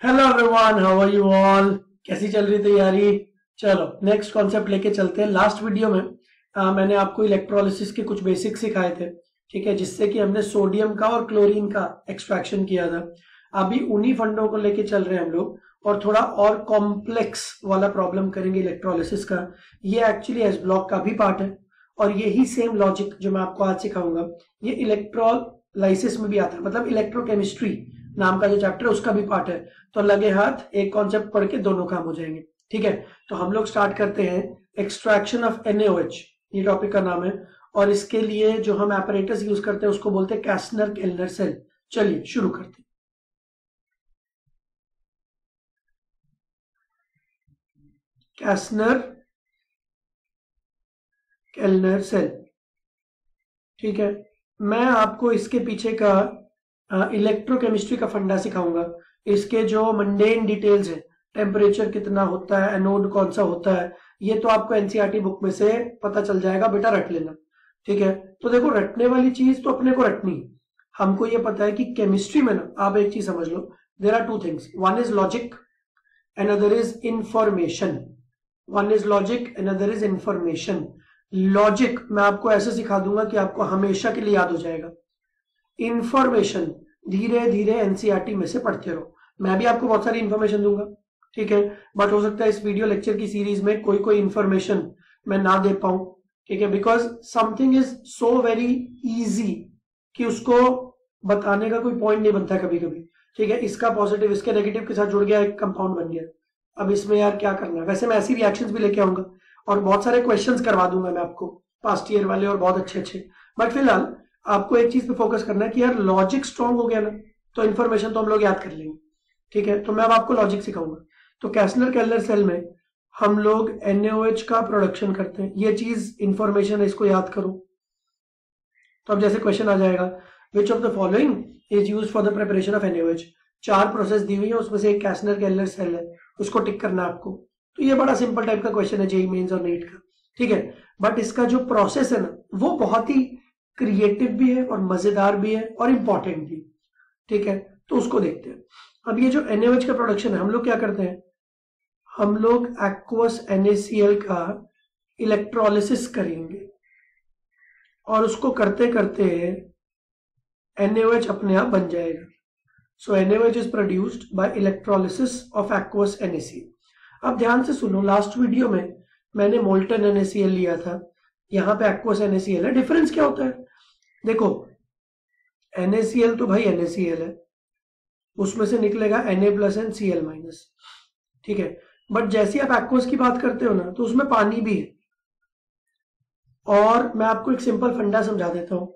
Hello everyone how are you all कैसी चल रही तैयारी? चलो नेक्स्ट कॉन्सेप्ट लेके चलते हैं लास्ट वीडियो में। आ, मैंने आपको इलेक्ट्रोलिसिस के कुछ बेसिक सिखाए थे ठीक है जिससे कि हमने सोडियम का और क्लोरीन का एक्सट्रैक्शन किया था। अभी उन्हीं फंडों को लेके चल रहे हैं हम लोग और थोड़ा और कॉम्प्लेक्स वाला प्रॉब्लम करेंगे इलेक्ट्रोलिसिस का। ये एक्चुअली एस ब्लॉक का भी पार्ट है और यही सेम लॉजिक जो मैं आपको आज सिखाऊँगा। ये इलेक्ट्रोलाइसिस में भी आता है मतलब इलेक्ट्रोकेमिस्ट्री नाम का जो चैप्टर है, उसका भी पार्ट है। तो लगे हाथ, एक कॉन्सेप्ट पढ़ के दोनों काम हो जाएँगे। ठीक है? तो हम लोग स्टार्ट करते हैं एक्सट्रैक्शन ऑफ़ एनएच ये टॉपिक का नाम है। और इसके लिए जो हम एपरेटस यूज़ करते हैं, उसको बोलते हैं कैसनर केलनर सेल चलिए, शुरू करते हैं। कैसनर केलनर सेल ठीक है? मैं आपको इसके पीछे का इलेक्ट्रोकेमिस्ट्री का फंडा सिखाऊँगा। इसके जो मंडेन डिटेल्स है टेम्परेचर कितना होता है एनोड कौन सा होता है, ये तो आपको एनसीआरटी बुक में से पता चल जाएगा बेटा रट लेना। ठीक है? तो देखो, रटने वाली चीज़ तो अपने को रटनी हमको ये पता है कि केमिस्ट्री में ना, आप एक चीज़ समझ लो। There are two things one is logic and other is information one is logic and other is information logic मैं आपको ऐसे सिखा दूँगा कि आपको हमेशा के लिए याद हो जाएगा। इंफॉर्मेशन धीरे धीरे एनसीआरटी में से पढ़ते रहो। मैं भी आपको बहुत सारी इन्फॉर्मेशन दूँगा, ठीक है? बट हो सकता है इस वीडियो लेक्चर की सीरीज़ में कोई कोई इन्फॉर्मेशन मैं ना दे पाऊँ, ठीक है? Because something is so very easy कि उसको बताने का कोई पॉइंट नहीं बनता कभी कभी ठीक है? इसका पॉजिटिव इसके नेगेटिव के साथ जुड़ गया, एक कंपाउंड बन गया। अब इसमें यार क्या करना है? वैसे मैं ऐसी रिएक्शन भी लेके आऊँगा और बहुत सारे क्वेश्चन करवा दूँगा मैं आपको पास्ट ईयर वाले और बहुत अच्छे अच्छे बट फ़िलहाल आपको एक चीज़ पे फोकस करना है कि यार लॉजिक स्ट्रांग हो गया ना तो इन्फॉर्मेशन तो हम लोग याद कर लेंगे। ठीक है? तो मैं अब आपको लॉजिक सिखाऊँगा। तो कैसलर कैलर सेल में हम लोग एनएओएच का प्रोडक्शन करते हैं। ये चीज़ इंफॉर्मेशन है, इसको याद करो। तो अब जैसे क्वेश्चन आ जाएगा which of the following is use for the preparation of NAOH चार प्रोसेस दी हुई है, उसमें से एक कैसनर कैलर सेल है। उसको टिक करना है आपको। तो ये बड़ा सिंपल टाइप का क्वेश्चन है, जेई मेन्स और नीट का। ठीक है? बट इसका जो प्रोसेस है ना, वो बहुत ही क्रिएटिव भी है और मज़ेदार भी है और इंपॉर्टेंट भी। ठीक है? तो उसको देखते हैं। अब ये जो एनएच का प्रोडक्शन है, हम लोग क्या करते हैं? हम लोग एक्वस एनएसीएल का इलेक्ट्रोलिसिस करेंगे। और उसको करते करते एनएच अपने आप बन जाएगा। So NH is produced by electrolysis of aqueous NaCl अब ध्यान से सुनो लास्ट वीडियो में मैंने मोल्टन एनएसीएल लिया था। यहाँ पे एक्वस एनएसीएल है। डिफरेंस क्या होता है? देखो NaCl तो भाई NaCl है। उसमें से निकलेगा Na plus and C L minus ठीक है? बट जैसे आप एक्वस की बात करते हो ना तो उसमें पानी भी है। और मैं आपको एक सिंपल फंडा समझा देता हूँ।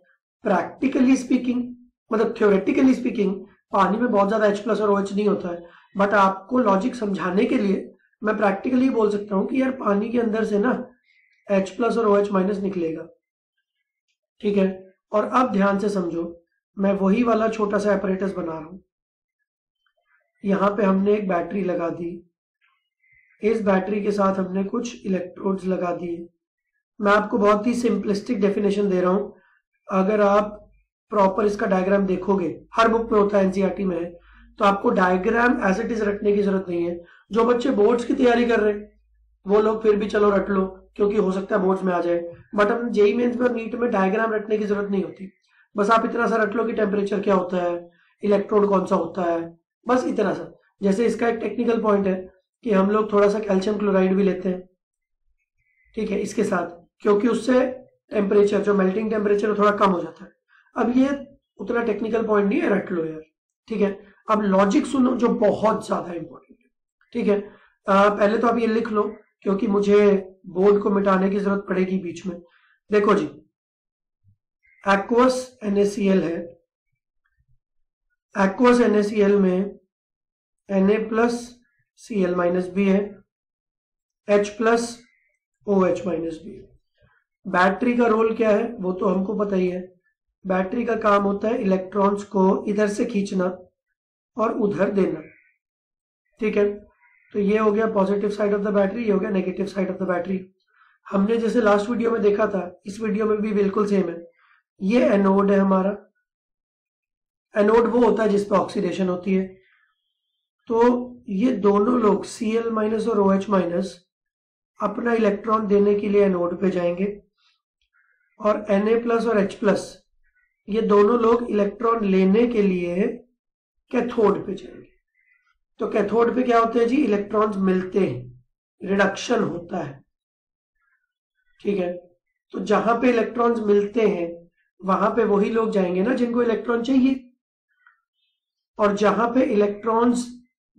प्रैक्टिकली स्पीकिंग मतलब थ्योरेटिकली स्पीकिंग पानी में बहुत ज़्यादा एच प्लस और ओ OH नहीं होता है। बट आपको लॉजिक समझाने के लिए मैं प्रैक्टिकली बोल सकता हूँ कि यार पानी के अंदर से ना H प्लस और ओ एच माइनस निकलेगा। ठीक है? और अब ध्यान से समझो, मैं वही वाला छोटा सा एपरेटस बना रहा हूँ। यहाँ पे हमने एक बैटरी लगा दी। इस बैटरी के साथ हमने कुछ इलेक्ट्रोड्स लगा दिए। मैं आपको बहुत ही सिंपलिस्टिक डेफिनेशन दे रहा हूँ। अगर आप प्रॉपर इसका डायग्राम देखोगे, हर बुक में होता है एनसीआरटी में है तो आपको डायग्राम एज इट इज़ रखने की ज़रूरत नहीं है। जो बच्चे बोर्ड्स की तैयारी कर रहे हैं, वो लोग फिर भी चलो रट लो। क्योंकि हो सकता है बोर्ड्स में आ जाए। बट हम जेई मेन्स में और नीट में डायग्राम रटने की ज़रूरत नहीं होती। बस आप इतना सा रट लो कि टेम्परेचर क्या होता है इलेक्ट्रोड कौन सा होता है बस इतना सा। जैसे इसका एक टेक्निकल पॉइंट है कि हम लोग थोड़ा सा कैल्शियम क्लोराइड भी लेते हैं। ठीक है इसके साथ। क्योंकि उससे टेम्परेचर जो मेल्टिंग टेम्परेचर थोड़ा कम हो जाता है। अब ये उतना टेक्निकल पॉइंट नहीं है रट लो यार। ठीक है? अब लॉजिक सुनो जो बहुत ज़्यादा इंपॉर्टेंट है। ठीक है? आ, पहले तो आप ये लिख लो क्योंकि मुझे बोर्ड को मिटाने की ज़रूरत पड़ेगी बीच में। देखो जी एक्वस NaCl है। एक्वस NaCl में Na plus C L minus B है। H plus O H minus B battery का रोल क्या है, वो तो हमको पता ही है। बैटरी का काम होता है इलेक्ट्रॉन्स को इधर से खींचना और उधर देना। ठीक है? तो ये हो गया positive side of the battery ये हो गया negative side of the battery हमने जैसे लास्ट वीडियो में देखा था, इस वीडियो में भी बिल्कुल सेम है। ये एनोड है हमारा। एनोड वो होता है जिसपे ऑक्सीडेशन होती है। तो ये दोनों लोग सी एल माइनस और ओ एच माइनस अपना इलेक्ट्रॉन देने के लिए एनोड पे जाएँगे। और Na प्लस और H प्लस ये दोनों लोग इलेक्ट्रॉन लेने के लिए कैथोड पे जाएँगे। तो कैथोड पे क्या होते हैं जी? इलेक्ट्रॉन्स मिलते हैं। रिडक्शन होता है। ठीक है? तो जहाँ पे इलेक्ट्रॉन्स मिलते हैं, वहाँ पे वही लोग जाएँगे ना जिनको इलेक्ट्रॉन चाहिए। और जहाँ पे इलेक्ट्रॉन्स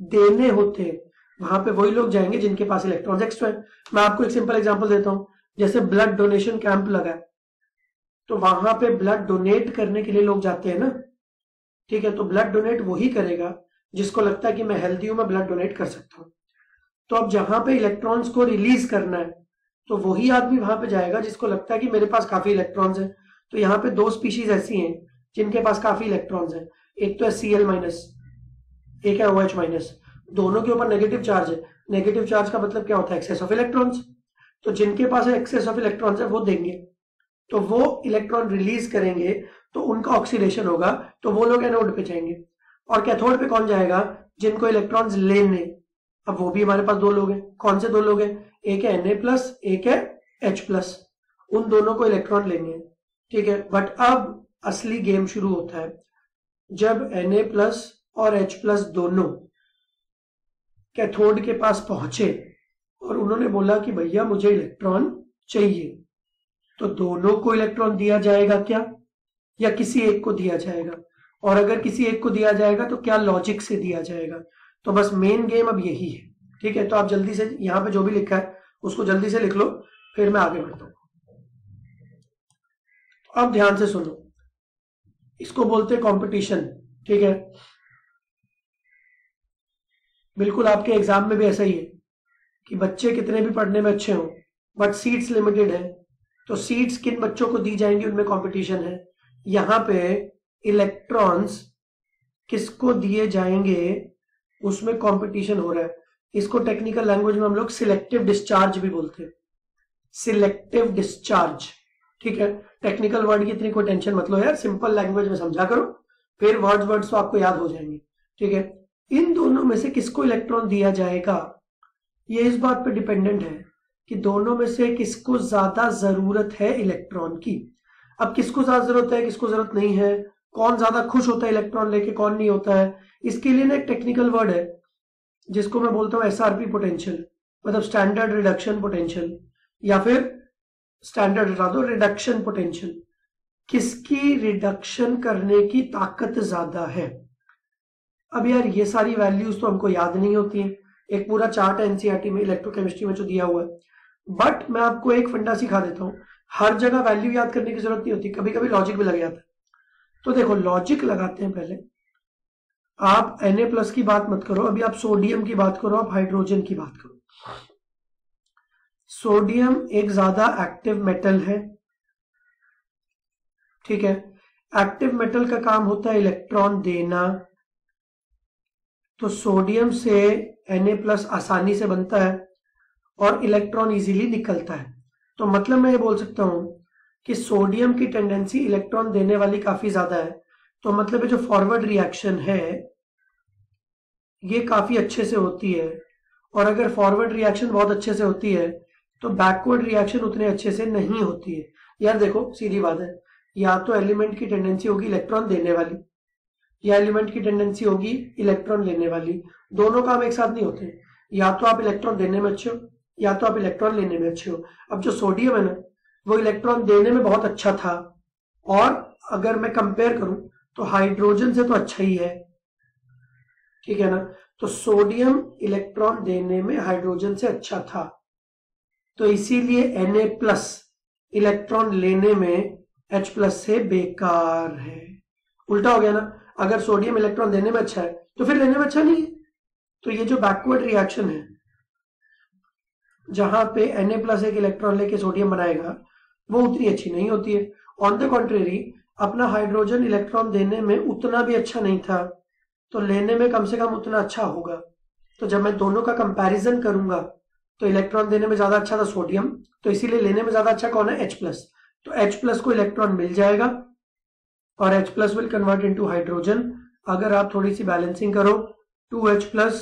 देने होते हैं, वहाँ पे वही लोग जाएँगे जिनके पास इलेक्ट्रॉन्स एक्स्ट्रा है। मैं आपको एक सिंपल एग्जांपल देता हूँ। जैसे ब्लड डोनेशन कैंप लगा तो वहाँ पे ब्लड डोनेट करने के लिए लोग जाते हैं ना। ठीक है? तो ब्लड डोनेट वही करेगा जिसको लगता है कि मैं हेल्थी हूँ, मैं ब्लड डोनेट कर सकता हूँ। तो अब जहाँ पे इलेक्ट्रॉन्स को रिलीज़ करना है तो वही आदमी वहाँ पे जाएगा जिसको लगता है कि मेरे पास काफ़ी इलेक्ट्रॉन्स है। तो यहाँ पे दो स्पीशीज ऐसी हैं, जिनके पास काफ़ी इलेक्ट्रॉन्स है। एक तो है सी एल माइनस एक है ओ एच माइनस दोनों के ऊपर नेगेटिव चार्ज है। नेगेटिव चार्ज का मतलब क्या होता है? एक्सेस ऑफ़ इलेक्ट्रॉन्स तो जिनके पास एक्सेस ऑफ़ इलेक्ट्रॉन्स है, वो देंगे। तो वो इलेक्ट्रॉन रिलीज़ करेंगे तो उनका ऑक्सीडेशन होगा तो वो लोग एनोड पे जाएँगे। और कैथोड पे कौन जाएगा? जिनको इलेक्ट्रॉन्स लेने। अब वो भी हमारे पास दो लोग हैं। कौन से दो लोग हैं? एक है एनए प्लस एक है एच प्लस उन दोनों को इलेक्ट्रॉन लेंगे ठीक है? बट अब असली गेम शुरू होता है। जब एनए प्लस और एच प्लस दोनों कैथोड के पास पहुँचे और उन्होंने बोला कि भैया मुझे इलेक्ट्रॉन चाहिए तो दोनों को इलेक्ट्रॉन दिया जाएगा क्या? या किसी एक को दिया जाएगा? और अगर किसी एक को दिया जाएगा तो क्या लॉजिक से दिया जाएगा? तो बस मेन गेम अब यही है। ठीक है? तो आप जल्दी से, यहाँ पे जो भी लिखा है, उसको जल्दी से लिख लो, फिर मैं आगे बढ़ता हूँ। अब ध्यान से सुनो। इसको बोलते कंपटीशन ठीक है? बिल्कुल आपके एग्ज़ाम में भी ऐसा ही है कि बच्चे कितने भी पढ़ने में अच्छे हों बट सीट्स लिमिटेड है। तो सीट्स किन बच्चों को दी जाएँगी, उनमें कंपटीशन है। यहाँ पे इलेक्ट्रॉन्स किसको दिए जाएँगे, उसमें कंपटीशन हो रहा है। इसको टेक्निकल लैंग्वेज में हम लोग सिलेक्टिव डिस्चार्ज भी बोलते हैं। सिलेक्टिव डिस्चार्ज ठीक है? टेक्निकल वर्ड की इतनी कोई टेंशन मत लो यार सिंपल लैंग्वेज में समझा करो, फिर वर्ड्स वर्ड्स तो आपको याद हो जाएँगे, ठीक है? इन दोनों में से किसको इलेक्ट्रॉन दिया जाएगा, ये इस बात पे डिपेंडेंट है कि दोनों में से किसको ज़्यादा ज़रूरत है इलेक्ट्रॉन की। अब किसको ज़्यादा ज़रूरत है, किसको ज़रूरत नहीं है कौन ज़्यादा खुश होता है इलेक्ट्रॉन लेके, कौन नहीं होता है। इसके लिए ना एक टेक्निकल वर्ड है, जिसको मैं बोलता हूँ एसआरपी पोटेंशियल मतलब स्टैंडर्ड रिडक्शन पोटेंशियल या फिर स्टैंडर्ड हटा दो रिडक्शन पोटेंशियल किसकी रिडक्शन करने की ताकत ज़्यादा है? अब यार ये सारी वैल्यूज़ तो हमको याद नहीं होती है। एक पूरा चार्ट है एनसीआरटी में इलेक्ट्रोकेमिस्ट्री में जो दिया हुआ है। बट मैं आपको एक फंडा सिखा देता हूँ। हर जगह वैल्यू याद करने की ज़रूरत नहीं होती कभी कभी लॉजिक भी लग जाता है। तो देखो लॉजिक लगाते हैं पहले। आप Na प्लस की बात मत करो, अभी आप सोडियम की बात करो, आप हाइड्रोजन की बात करो। सोडियम एक ज़्यादा एक्टिव मेटल है, ठीक है? एक्टिव मेटल का काम होता है इलेक्ट्रॉन देना। तो सोडियम से Na प्लस आसानी से बनता है और इलेक्ट्रॉन इजीली निकलता है। तो मतलब मैं ये बोल सकता हूँ कि सोडियम की टेंडेंसी इलेक्ट्रॉन देने वाली काफ़ी ज़्यादा है। तो मतलब जो फॉरवर्ड रिएक्शन है, ये काफ़ी अच्छे से होती है। और अगर फॉरवर्ड रिएक्शन बहुत अच्छे से होती है तो बैकवर्ड रिएक्शन उतने अच्छे से नहीं होती है। यार देखो, सीधी बात है, या तो एलिमेंट की टेंडेंसी होगी इलेक्ट्रॉन देने वाली, या एलिमेंट की टेंडेंसी होगी इलेक्ट्रॉन लेने वाली। दोनों काम एक साथ नहीं होते। या तो आप इलेक्ट्रॉन देने में अच्छे हो, या तो आप इलेक्ट्रॉन लेने में अच्छे हो। अब जो सोडियम है ना वो इलेक्ट्रॉन देने में बहुत अच्छा था। और अगर मैं कंपेयर करूँ तो हाइड्रोजन से तो अच्छा ही है। ठीक है ना? तो सोडियम इलेक्ट्रॉन देने में हाइड्रोजन से अच्छा था। तो इसीलिए Na प्लस इलेक्ट्रॉन लेने में H प्लस से बेकार है। उल्टा हो गया ना? अगर सोडियम इलेक्ट्रॉन देने में अच्छा है तो फिर लेने में अच्छा नहीं है। तो ये जो बैकवर्ड रिएक्शन है, जहाँ पे Na प्लस एक इलेक्ट्रॉन लेके सोडियम बनाएगा वो उतनी अच्छी नहीं होती है। ऑन द कॉन्ट्रेरी अपना हाइड्रोजन इलेक्ट्रॉन देने में उतना भी अच्छा नहीं था। तो लेने में कम से कम उतना अच्छा होगा। तो जब मैं दोनों का कंपैरिजन करूँगा तो इलेक्ट्रॉन देने में ज़्यादा अच्छा था सोडियम तो इसीलिए लेने में ज़्यादा अच्छा कौन है? एच प्लस तो एच प्लस को इलेक्ट्रॉन मिल जाएगा, और H plus will convert into hydrogen अगर आप थोड़ी सी बैलेंसिंग करो 2H plus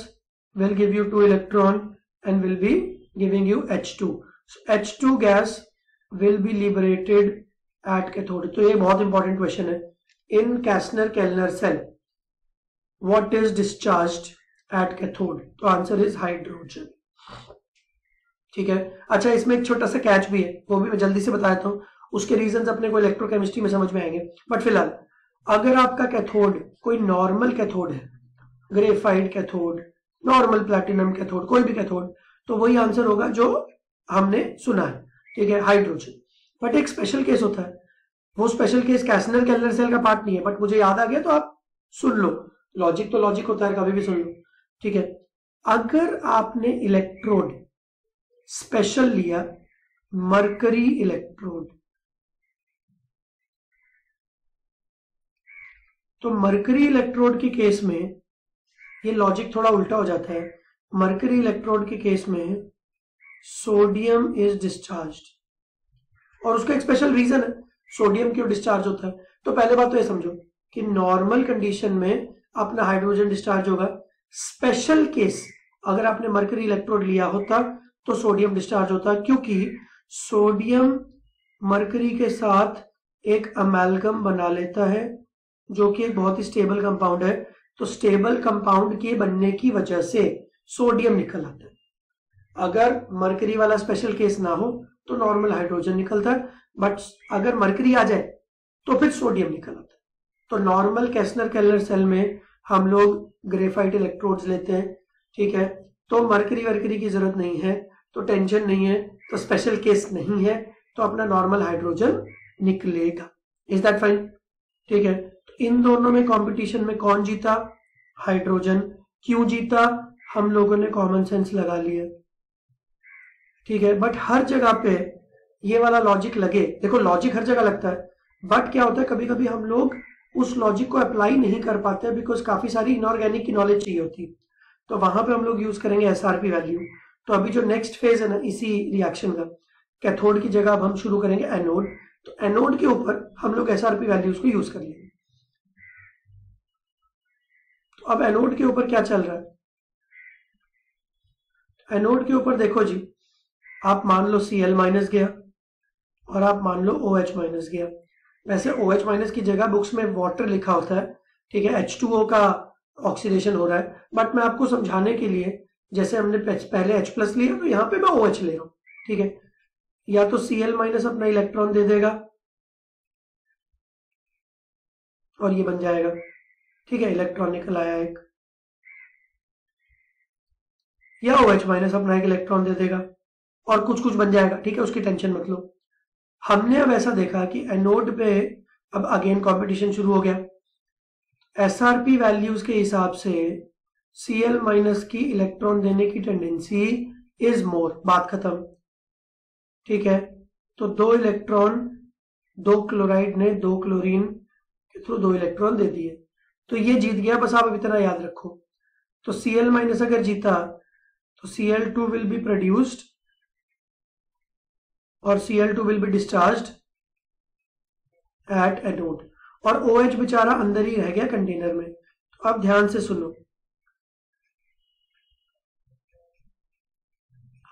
will give you 2 electron and will be giving you H2. So H2 gas will be liberated at cathode. तो ये बहुत important question है. In Castner Kellner cell what is discharged at cathode? तो answer is hydrogen. ठीक है अच्छा इसमें एक छोटा सा कैच भी है, वो भी मैं जल्दी से बता देता हूँ उसके रीजंस अपने को इलेक्ट्रोकेमिस्ट्री में समझ में आएँगे बट फ़िलहाल, अगर आपका कैथोड कोई नॉर्मल कैथोड है graphite cathode normal platinum cathode कोई भी कैथोड तो वही आंसर होगा जो हमने सुना है ठीक है हाइड्रोजन बट एक स्पेशल केस होता है। वो special case Castner Kellner cell का पार्ट नहीं है बट मुझे याद आ गया तो आप सुन लो। लॉजिक तो लॉजिक होता है, कभी भी सुन लो। ठीक है। अगर आपने इलेक्ट्रोड स्पेशल लिया मरकरी इलेक्ट्रोड तो मरकरी इलेक्ट्रोड के केस में ये लॉजिक थोड़ा उल्टा हो जाता है। मरकरी इलेक्ट्रोड के केस में सोडियम इज़ डिस्चार्ज और उसका एक स्पेशल रीजन है, सोडियम क्यों डिस्चार्ज होता है? तो पहले बात तो ये समझो कि नॉर्मल कंडीशन में अपना हाइड्रोजन डिस्चार्ज होगा। स्पेशल केस अगर आपने मरकरी इलेक्ट्रोड लिया होता तो सोडियम डिस्चार्ज होता, क्योंकि सोडियम मरकरी के साथ एक अमेलगम बना लेता है, जो कि एक बहुत ही स्टेबल कंपाउंड है। तो स्टेबल कंपाउंड के बनने की वजह से सोडियम निकल आता है। अगर मरकरी वाला स्पेशल केस ना हो तो नॉर्मल हाइड्रोजन निकलता है। बट अगर मरकरी आ जाए तो फिर सोडियम निकल आता है। तो नॉर्मल कैसनर कैलर सेल में हम लोग ग्रेफाइट इलेक्ट्रोड्स लेते हैं, ठीक है? तो मरकरी वर्करी की ज़रूरत नहीं है तो टेंशन नहीं है तो स्पेशल केस नहीं है तो अपना नॉर्मल हाइड्रोजन निकलेगा। इज़ दैट फाइन ठीक है? तो इन दोनों में कंपटीशन में कौन जीता? हाइड्रोजन क्यों जीता? हम लोगों ने कॉमन सेंस लगा लिया। ठीक है बट हर जगह पे ये वाला लॉजिक लगे। देखो लॉजिक हर जगह लगता है बट क्या होता है कभी कभी हम लोग उस लॉजिक को अप्लाई नहीं कर पाते बिकॉज़ काफ़ी सारी इनऑर्गेनिक की नॉलेज चाहिए होती। तो वहाँ पे हम लोग यूज़ करेंगे एसआरपी वैल्यू तो अभी जो नेक्स्ट फ़ेज़ है ना, इसी रिएक्शन का। कैथोड की जगह अब हम शुरू करेंगे एनोड तो एनोड के ऊपर हम लोग एसआरपी वैल्यूज़ को यूज़ कर लेंगे तो अब एनोड के ऊपर क्या चल रहा है? एनोड के ऊपर देखो जी आप मान लो सी एल माइनस गया और आप मान लो ओ एच माइनस गया। वैसे ओ एच माइनस की जगह बुक्स में वाटर लिखा होता है, ठीक है? एच टू ओ का ऑक्सीडेशन हो रहा है। बट मैं आपको समझाने के लिए, जैसे हमने पहले एच प्लस लिया तो यहाँ पे मैं ओ एच ले रहा हूँ, ठीक है? या तो एल माइनस अपना इलेक्ट्रॉन दे देगा और ये बन जाएगा, ठीक है? इलेक्ट्रॉन निकल आया एक। या ओ एच माइनस अपना एक इलेक्ट्रॉन दे देगा। और कुछ कुछ बन जाएगा, ठीक है, उसकी टेंशन मत लो। हमने अब ऐसा देखा कि एनोड पे अब अगेन कंपटीशन शुरू हो गया। एसआरपी वैल्यूज़ के हिसाब से सी एल माइनस की इलेक्ट्रॉन देने की टेंडेंसी इज़ मोर बात खत्म। ठीक है तो दो इलेक्ट्रॉन दो क्लोराइड ने दो क्लोरीन के थ्रू दो इलेक्ट्रॉन दे दिए। तो ये जीत गया, बस आप इतना याद रखो। तो सी एल माइनस अगर जीता तो C L two will be produced और C L two will be discharge at anode और ओ OH बेचारा अंदर ही रह गया कंटेनर में। तो अब ध्यान से सुनो।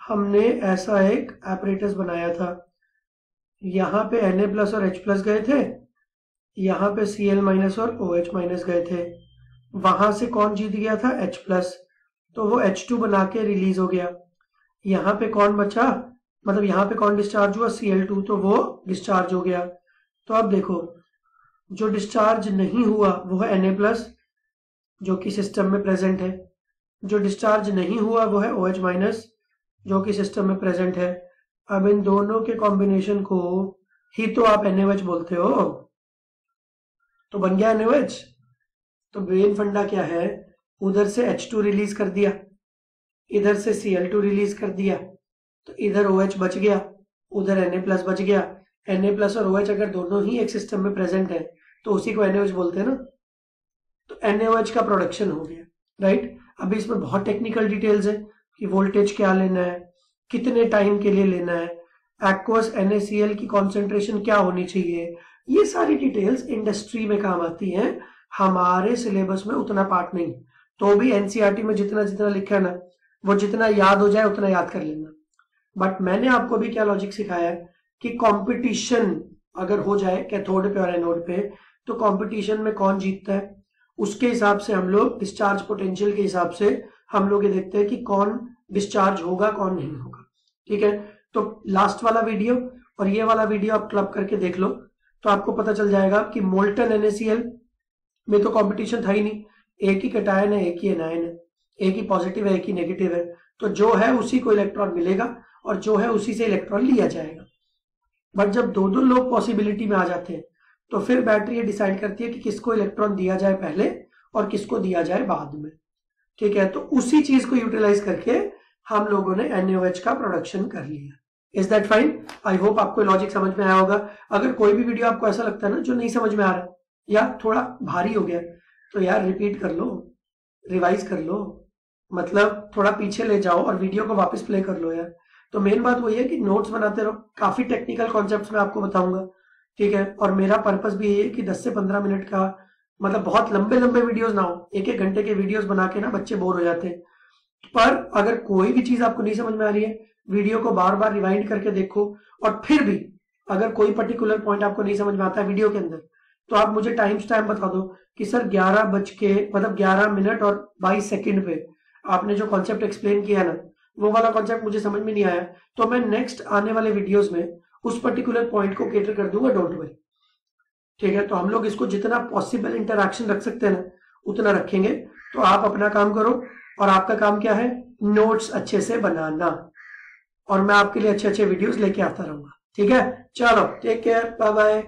हमने ऐसा एक एपरेटस बनाया था। यहाँ पे Na प्लस और H प्लस गए थे। यहाँ पे एल माइनस और OH माइनस गए थे। वहाँ से कौन जीत गया था? H प्लस तो वो H2 बना के रिलीज़ हो गया। यहाँ पे कौन बचा? मतलब यहाँ पे कौन डिस्चार्ज हुआ? Cl2 तो वो डिस्चार्ज हो गया। तो अब देखो, जो डिस्चार्ज नहीं हुआ, वो है Na प्लस जो कि सिस्टम में प्रेजेंट है। जो डिस्चार्ज नहीं हुआ, वो है ओ OH माइनस जो कि सिस्टम में प्रेजेंट है। अब इन दोनों के कॉम्बिनेशन को ही तो आप NaOH बोलते हो। तो बन गया एनओएच तो ब्रेन फंडा क्या है? उधर से H2 रिलीज़ कर दिया। इधर से Cl2 रिलीज़ कर दिया। तो इधर ओ OH बच गया, उधर Na प्लस बच गया। Na प्लस और ओ OH अगर दोनों ही एक सिस्टम में प्रेजेंट है तो उसी को NaOH बोलते हैं ना? तो NaOH का प्रोडक्शन हो गया राइट अभी इसमें बहुत टेक्निकल डिटेल्स है कि वोल्टेज क्या लेना है, कितने टाइम के लिए लेना है एक्वस NaCl की कॉन्सेंट्रेशन क्या होनी चाहिए, ये सारी डिटेल्स इंडस्ट्री में काम आती हैं। हमारे सिलेबस में उतना पार्ट नहीं तो भी एनसीआरटी में जितना जितना लिखा ना, वो जितना याद हो जाए उतना याद कर लेना। बट मैंने आपको भी क्या लॉजिक सिखाया है कि कंपटीशन अगर हो जाए कैथोड पे और एनोड पे तो कंपटीशन में कौन जीतता है? उसके हिसाब से हम लोग डिस्चार्ज पोटेंशियल के हिसाब से हम लोग ये देखते हैं कि कौन डिस्चार्ज होगा, कौन नहीं होगा। ठीक है? तो लास्ट वाला वीडियो और ये वाला वीडियो आप क्लब करके देख लो तो आपको पता चल जाएगा कि मोल्टन एनएसीएल में तो कंपटीशन था ही नहीं। एक ही कटायन है, एक ही एनायन है। एक ही पॉजिटिव है, एक ही नेगेटिव है। तो जो है उसी को इलेक्ट्रॉन मिलेगा। और जो है उसी से इलेक्ट्रॉन लिया जाएगा। बट जब दो दो लोग पॉसिबिलिटी में आ जाते हैं तो फिर बैटरी ये डिसाइड करती है कि किसको इलेक्ट्रॉन दिया जाए पहले और किसको दिया जाए बाद में। ठीक है? तो उसी चीज़ को यूटिलाइज करके हम लोगों ने एनओएच का प्रोडक्शन कर लिया। Is that fine I hope आपको लॉजिक समझ में आया होगा। अगर कोई भी वीडियो आपको ऐसा लगता है ना जो नहीं समझ में आ रहा या थोड़ा भारी हो गया तो यार रिपीट कर लो रिवाइज कर लो। मतलब थोड़ा पीछे ले जाओ और वीडियो को वापस प्ले कर लो यार। तो मेन बात वही है कि नोट्स बनाते रहो। काफ़ी टेक्निकल कॉन्सेप्ट में आपको बताऊँगा, ठीक है? और मेरा पर्पज भी ये है कि 10 से 15 मिनट का मतलब बहुत लंबे लंबे वीडियोस ना हो। एक एक घंटे के वीडियोस बना के ना बच्चे बोर हो जाते हैं। पर अगर कोई भी चीज़ आपको नहीं समझ में आ रही है वीडियो को बार बार रिवाइंड करके देखो और फिर भी अगर कोई पर्टिकुलर पॉइंट आपको नहीं समझ में आता है वीडियो के अंदर तो आप मुझे टाइम टाइम बता दो कि सर ग्यारह बज के मतलब ग्यारह मिनट और बाईस सेकेंड पे आपने जो कॉन्सेप्ट एक्सप्लेन किया ना वो वाला कॉन्सेप्ट मुझे समझ में नहीं आया। तो मैं नेक्स्ट आने वाले वीडियोस में उस पर्टिकुलर पॉइंट को केटर कर दूँगा डोंट वरी ठीक है? तो हम लोग इसको जितना पॉसिबल इंटरक्शन रख सकते हैं ना, उतना रखेंगे। तो आप अपना काम करो और आपका काम क्या है? नोट्स अच्छे से बनाना। और मैं आपके लिए अच्छे अच्छे वीडियोस लेके आता रहूँगा। ठीक है? चलो टेक केयर बाय बाय